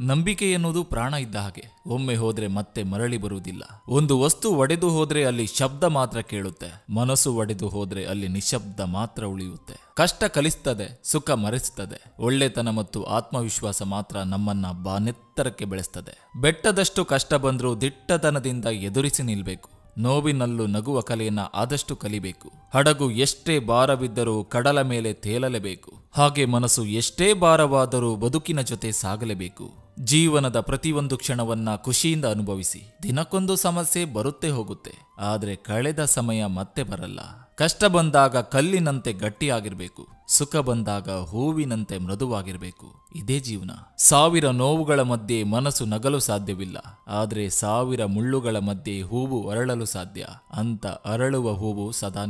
ನಂಬಿಕೆ ಎನ್ನುವುದು ಪ್ರಾಣ ಇದ್ದ ಹಾಗೆ. ಒಮ್ಮೆ ಹೋದ್ರೆ ಮತ್ತೆ ಮರಳಿ ಬರುವುದಿಲ್ಲ. ಒಂದು ವಸ್ತು ಒಡೆದು ಹೋದ್ರೆ ಅಲ್ಲಿ ಶಬ್ದ ಮಾತ್ರ ಕೇಳುತ್ತೆ. ಮನಸ್ಸು ಒಡೆದು ಹೋದ್ರೆ ಅಲ್ಲಿ ನಿಶಬ್ದ ಮಾತ್ರ ಉಳಿಯುತ್ತೆ. ಕಷ್ಟ ಕಲಿಸ್ತದೆ, ಸುಖ ಮರೆಸ್ತದೆ. ಒಳ್ಳೆತನ ಮತ್ತು ಆತ್ಮವಿಶ್ವಾಸ ಮಾತ್ರ ನಮ್ಮನ್ನ ಬಾನೆತ್ತರಕ್ಕೆ ಬೆಳೆಸ್ತದೆ. ಬೆಟ್ಟದಷ್ಟು ಕಷ್ಟ ಬಂದರೂ ದಿಟ್ಟತನದಿಂದ ಎದುರಿಸಿ ನಿಲ್ಬೇಕು. ನೋವಿನಲ್ಲೂ ನಗುವ ಕಲೆಯನ್ನ ಆದಷ್ಟು ಕಲಿಬೇಕು. ಹಡಗು ಎಷ್ಟೇ ಭಾರವಿದ್ದರೂ ಕಡಲ ಮೇಲೆ ತೇಲಲೇಬೇಕು. ಹಾಗೆ ಮನಸ್ಸು ಎಷ್ಟೇ ಭಾರವಾದರೂ ಬದುಕಿನ ಜೊತೆ ಸಾಗಲೇಬೇಕು. ಜೀವನದ ಪ್ರತಿಯೊಂದು ಕ್ಷಣವನ್ನ ಖುಷಿಯಿಂದ ಅನುಭವಿಸಿ. ದಿನಕ್ಕೊಂದು ಸಮಸ್ಯೆ ಬರುತ್ತೆ ಹೋಗುತ್ತೆ. ಆದರೆ ಕಳೆದ ಸಮಯ ಮತ್ತೆ ಬರಲ್ಲ. ಕಷ್ಟ ಬಂದಾಗ ಕಲ್ಲಿನಂತೆ ಗಟ್ಟಿಯಾಗಿರ್ಬೇಕು. ಸುಖ ಬಂದಾಗ ಹೂವಿನಂತೆ ಮೃದುವಾಗಿರಬೇಕು. ಇದೇ ಜೀವನ. ಸಾವಿರ ನೋವುಗಳ ಮಧ್ಯೆ ಮನಸ್ಸು ನಗಲು ಸಾಧ್ಯವಿಲ್ಲ. ಆದರೆ ಸಾವಿರ ಮುಳ್ಳುಗಳ ಮಧ್ಯೆ ಹೂವು ಅರಳಲು ಸಾಧ್ಯ. ಅಂತ ಅರಳುವ ಹೂವು ಸದಾ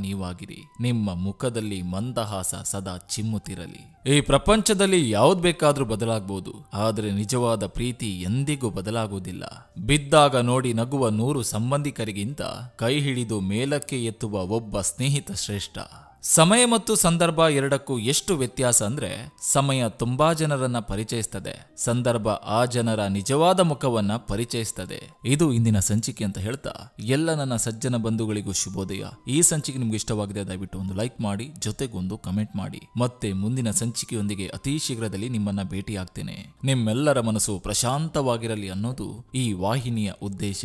ನಿಮ್ಮ ಮುಖದಲ್ಲಿ ಮಂದಹಾಸ ಸದಾ ಚಿಮ್ಮುತ್ತಿರಲಿ. ಈ ಪ್ರಪಂಚದಲ್ಲಿ ಯಾವ್ದು ಬೇಕಾದ್ರೂ ಬದಲಾಗಬಹುದು ಆದರೆ ನಿಜವಾದ ಪ್ರೀತಿ ಎಂದಿಗೂ ಬದಲಾಗುವುದಿಲ್ಲ. ಬಿದ್ದಾಗ ನೋಡಿ ನಗುವ ನೂರು ಸಂಬಂಧಿಕರಿಗಿಂತ ಕೈ ಹಿಡಿದು ಮೇಲಕ್ಕೆ ಎತ್ತುವ ಒಬ್ಬ ಸ್ನೇಹಿತ ಶ್ರೇಷ್ಠ. ಸಮಯ ಮತ್ತು ಸಂದರ್ಭ ಎರಡಕ್ಕೂ ಎಷ್ಟು ವ್ಯತ್ಯಾಸ ಅಂದ್ರೆ ಸಮಯ ತುಂಬಾ ಜನರನ್ನ ಪರಿಚಯಿಸ್ತದೆ, ಸಂದರ್ಭ ಆ ಜನರ ನಿಜವಾದ ಮುಖವನ್ನ ಪರಿಚಯಿಸ್ತದೆ. ಇದು ಇಂದಿನ ಸಂಚಿಕೆ ಅಂತ ಹೇಳ್ತಾ, ಎಲ್ಲ ನನ್ನ ಸಜ್ಜನ ಬಂಧುಗಳಿಗೂ ಶುಭೋದಯ. ಈ ಸಂಚಿಕೆ ನಿಮ್ಗೆ ಇಷ್ಟವಾಗಿದೆ, ದಯವಿಟ್ಟು ಒಂದು ಲೈಕ್ ಮಾಡಿ, ಜೊತೆಗೊಂದು ಕಮೆಂಟ್ ಮಾಡಿ. ಮತ್ತೆ ಮುಂದಿನ ಸಂಚಿಕೆಯೊಂದಿಗೆ ಅತಿ ಶೀಘ್ರದಲ್ಲಿ ನಿಮ್ಮನ್ನ ಭೇಟಿಯಾಗ್ತೇನೆ. ನಿಮ್ಮೆಲ್ಲರ ಮನಸ್ಸು ಪ್ರಶಾಂತವಾಗಿರಲಿ ಅನ್ನೋದು ಈ ವಾಹಿನಿಯ ಉದ್ದೇಶ.